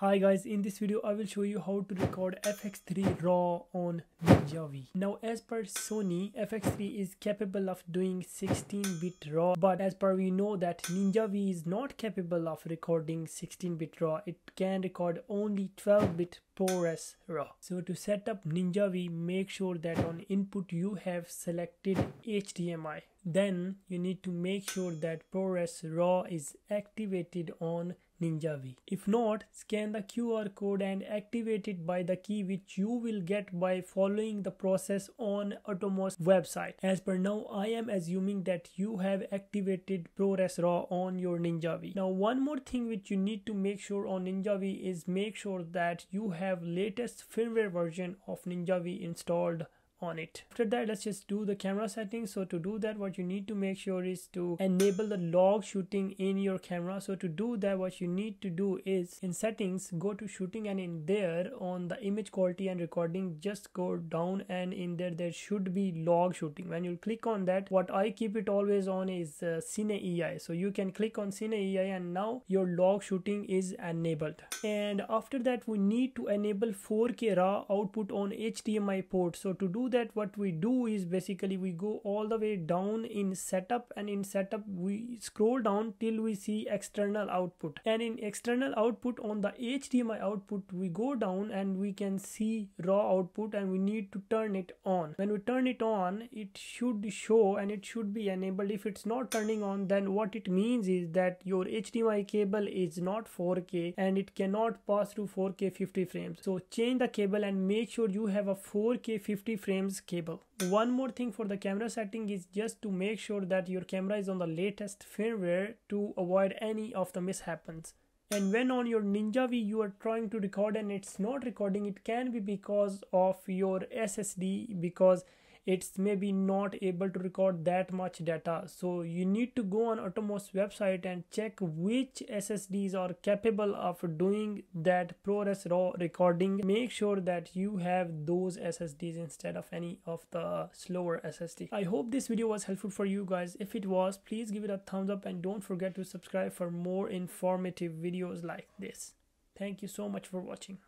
Hi guys, in this video I will show you how to record FX3 RAW on Ninja V. Now as per Sony, FX3 is capable of doing 16-bit RAW but as per we know that Ninja V is not capable of recording 16-bit RAW. It can record only 12-bit ProRes RAW. So to set up Ninja V, make sure that on input you have selected HDMI. Then you need to make sure that ProRes RAW is activated on Ninja V. If not, scan the QR code and activate it by the key which you will get by following the process on Atomos website. As per now, I am assuming that you have activated ProRes RAW on your Ninja V. Now one more thing which you need to make sure on Ninja V is make sure that you have latest firmware version of Ninja V installed on it. After that let's just do the camera settings. So to do that what you need to make sure is to enable the log shooting in your camera. So to do that what you need to do is in settings go to shooting and in there on the image quality and recording just go down and in there there should be log shooting. When you click on that what i keep it always on is uh, cine ei so you can click on cine ei and now your log shooting is enabled. And after that we need to enable 4k raw output on hdmi port. So to do that what we do is basically we go all the way down in setup and in setup we scroll down till we see external output. And in external output on the HDMI output we go down and we can see raw output and we need to turn it on. When we turn it on it should show and it should be enabled. If it's not turning on then what it means is that your HDMI cable is not 4K and it cannot pass through 4K 50 frames. So change the cable and make sure you have a 4K 50 frames frames cable. One more thing for the camera setting is just to make sure that your camera is on the latest firmware to avoid any of the mishaps and when on your Ninja V you are trying to record and it's not recording it can be because of your ssd because it's maybe not able to record that much data. So you need to go on atomos website and check which ssds are capable of doing that ProRes RAW recording. Make sure that you have those ssds instead of any of the slower ssd i hope this video was helpful for you guys. If it was please give it a thumbs up and don't forget to subscribe for more informative videos like this. Thank you so much for watching